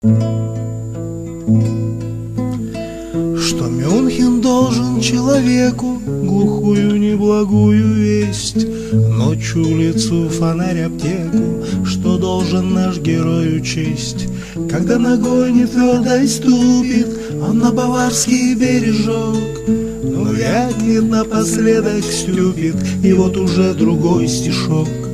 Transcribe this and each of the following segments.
Что Мюнхен должен человеку глухую неблагую весть, Ночью улицу, фонарь, аптеку, что должен наш герой учесть. Когда ногой не твердой ступит он на баварский бережок, Но вякнет напоследок стюпит, и вот уже другой стишок.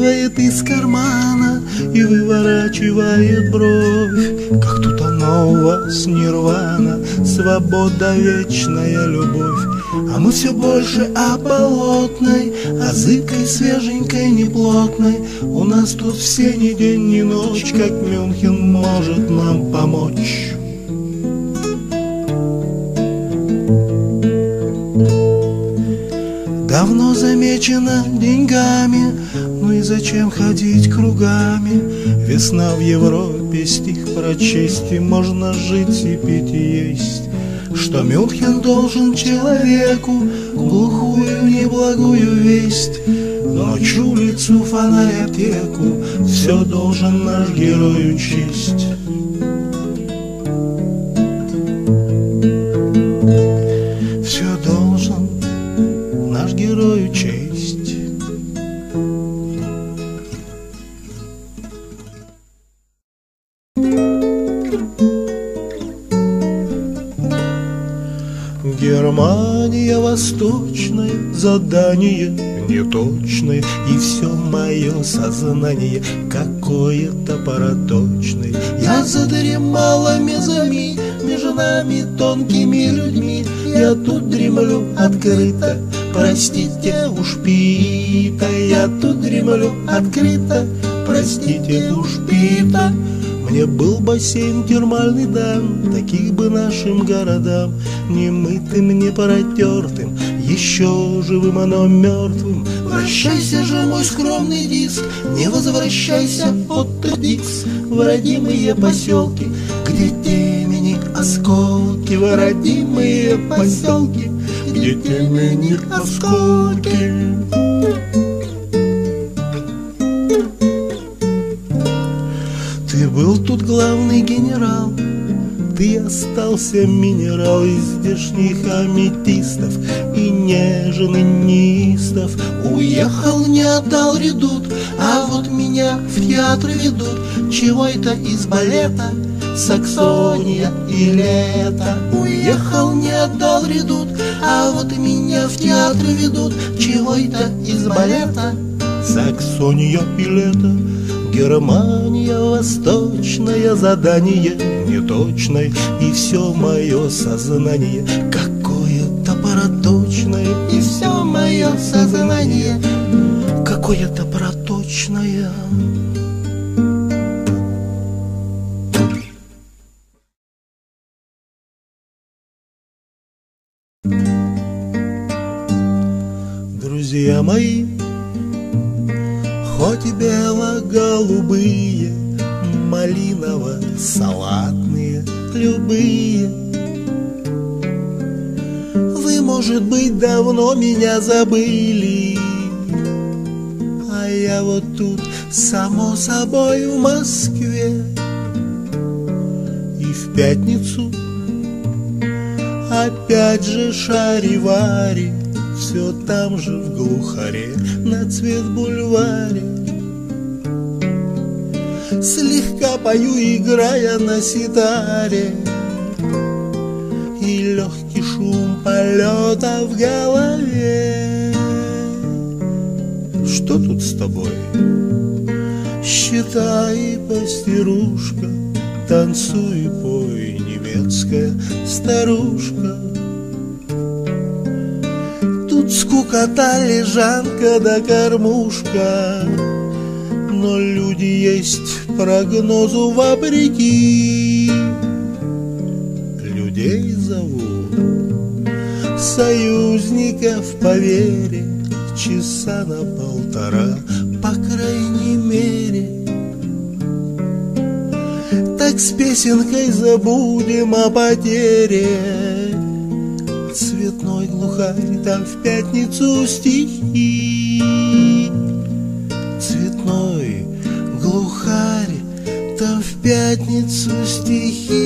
Выглядывает из кармана и выворачивает бровь. Как тут оно у вас нирвана, свобода, вечная любовь? А мы все больше о болотной, о зыбкой, свеженькой, неплотной. У нас тут все ни день, ни ночь, как Мюнхен может нам помочь. Давно замечено деньгами, ну и зачем ходить кругами? Весна в Европе, стих прочесть, и можно жить и пить и есть. Что Мюнхен должен человеку глухую неблагую весть, Ночь, улицу, фонарь, аптеку, все должен наш герой учесть. Германия восточная, задание неточное, И все мое сознание какое-то парадочное. Я задремала мезами, между нами тонкими людьми, Я тут дремлю открыто, простите уж пита, Я тут дремлю открыто, простите уж пита. Мне был бассейн термальный дан, Таких бы нашим городам, Не мытым, не протертым, Еще живым, оно мертвым. Вращайся же, мой скромный диск, Не возвращайся, Отто Дикс, В родимые поселки, Где темени осколки, В родимые поселки, Где темени осколки. Ты остался минерал из здешних аметистов И нежен и неистов Уехал, не отдал редут, А вот меня в театр ведут. Чего это из балета? Саксония и лето. Уехал, не отдал редут, А вот меня в театр ведут. Чего это из балета? Саксония и лето. Германия восточное задание неточное И все мое сознание. Какое-то парадочное И все мое сознание. Какое-то парадочное Друзья мои, Хоть бело-голубые, малиново-салатные, любые. Вы, может быть, давно меня забыли, А я вот тут, само собой, в Москве. И в пятницу опять же шаривари, все там же в глухаре на цвет бульваре. Слегка пою, играя на ситаре, И легкий шум полета в голове. Что тут с тобой? Считай, постирушка, Танцуй, пой, немецкая старушка. Тут скукота, лежанка да кормушка, Но люди есть прогнозу вопреки. Людей зовут союзников по вере Часа на полтора, по крайней мере. Так с песенкой забудем о потере Цветной глухарь там в пятницу стихи пятницу стихи